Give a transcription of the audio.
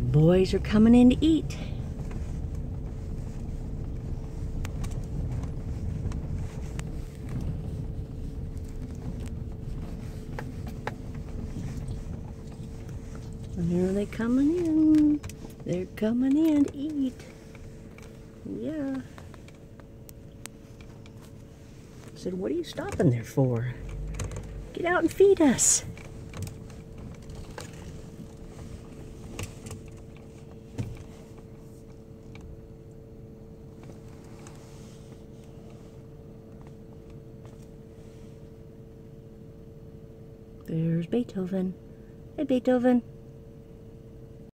boys are coming in to eat. And there they coming in. They're coming in to eat. Yeah. I said, what are you stopping there for? Get out and feed us. There's Beethoven. Hey, Beethoven.